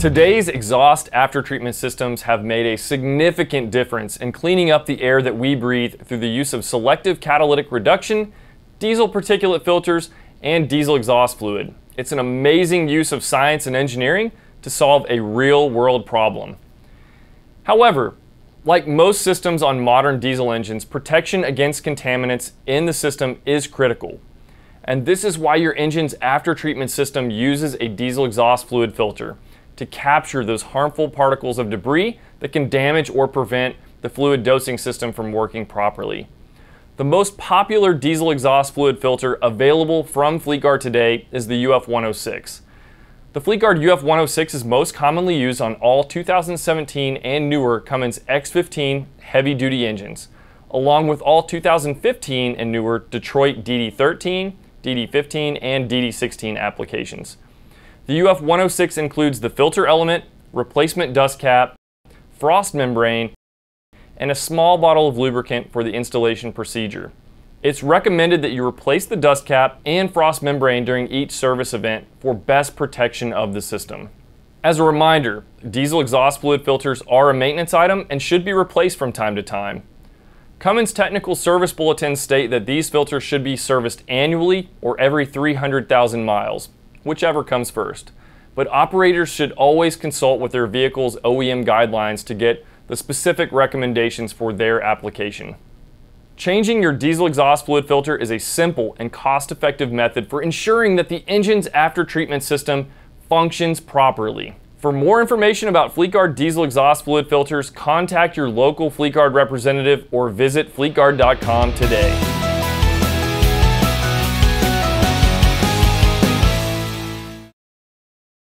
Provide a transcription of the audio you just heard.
Today's exhaust after treatment systems have made a significant difference in cleaning up the air that we breathe through the use of selective catalytic reduction, diesel particulate filters, and diesel exhaust fluid. It's an amazing use of science and engineering to solve a real world problem. However, like most systems on modern diesel engines, protection against contaminants in the system is critical. And this is why your engine's after-treatment system uses a diesel exhaust fluid filter to capture those harmful particles of debris that can damage or prevent the fluid dosing system from working properly. The most popular diesel exhaust fluid filter available from Fleetguard today is the UF106. The Fleetguard UF106 is most commonly used on all 2017 and newer Cummins X15 heavy-duty engines, along with all 2015 and newer Detroit DD13, DD15, and DD16 applications. The UF106 includes the filter element, replacement dust cap, frost membrane, and a small bottle of lubricant for the installation procedure. It's recommended that you replace the dust cap and frost membrane during each service event for best protection of the system. As a reminder, diesel exhaust fluid filters are a maintenance item and should be replaced from time to time. Cummins technical service bulletins state that these filters should be serviced annually or every 300,000 miles, whichever comes first. But operators should always consult with their vehicle's OEM guidelines to get the specific recommendations for their application. Changing your diesel exhaust fluid filter is a simple and cost-effective method for ensuring that the engine's after-treatment system functions properly. For more information about Fleetguard diesel exhaust fluid filters, contact your local Fleetguard representative or visit fleetguard.com today.